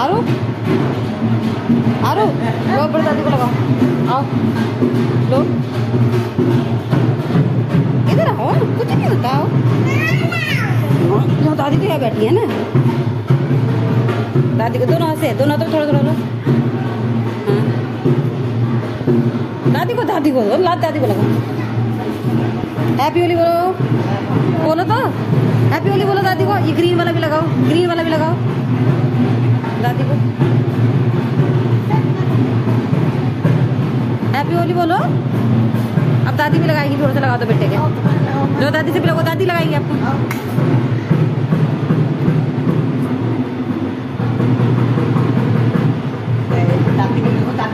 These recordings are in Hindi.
आरू? आरू? वो बड़ी दादी को लगाओ। आओ। लो। इधर आओ, कुछ नहीं होता। आओ यहाँ दादी तो यहाँ बैठी है ना। दादी को दोनों हाथ से, दोनों हाथों थोड़ा थोड़ा लो। हाँ। दादी को दादी को, लात दादी को लगाओ। हैप्पी होली बोलो। बोलो तो। हैप्पी होली बोलो दादी को। ये ग्रीन वाला भी लगाओ ग्रीन वाला भी लगाओ। दादी को हैप्पी होली बोलो। अब दादी भी लगाएगी, थोड़ा सा लगा दो बेटे के। जो दादी से भी लगाओ दादी लगाएगी आपको।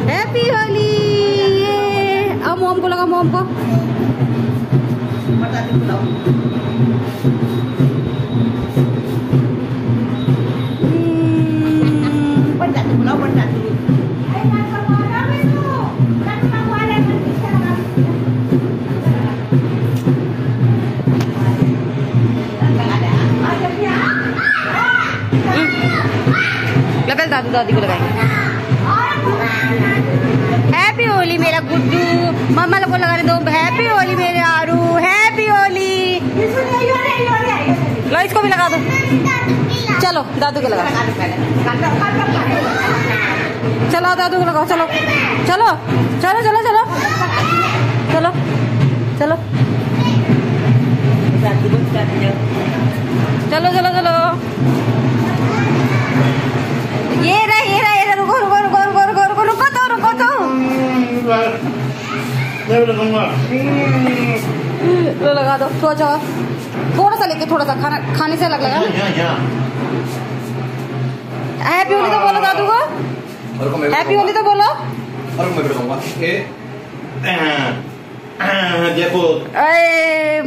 हैप्पी होली ये, अब मोम को लगाओ, मोम को। दादी दादी को लगाएँगे। हैप्पी होली मेरा गुड्डू। मम्मा लोग को लगाने दो। हैप्पी होली मेरे आरू। हैप्पी होली लो इसको भी लगा दो। चलो, दादू को लगा चलो, दादू को लगाओ। चलो चलो चलो चलो चलो चलो चलो। चलो चलो चलो। ये रहा ये रहा ये रहा रुको रुको रुको रुको रुको रुको रुको तो रुको तो। मैं लो लगा दो थोड़ा सा थोड़ा सा लेके थोड़ा सा खाना खाने से अलग लगा। हैप्पी होली तो बोलो दादू को। हैप्पी होली तो बोलो। और मैं देखो।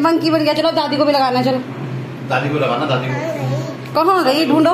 मंकी बन गया। चलो दादी को भी लगाना चलो। दादी को लगाना दादी को। कहाँ गई? ढूंढो।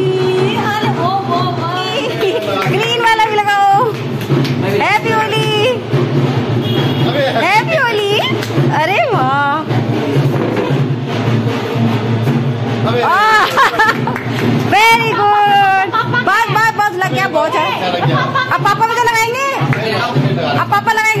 अब पापा लगाएँगे? आप पापा लगाएँगे?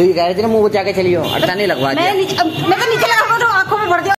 तो ये कह रहे थे ना मुँह बचा के चलियो अट्टा नहीं लगवा दिया। मैं नीचे मैं तो नीचे लगा तो आँखों में भर दिया।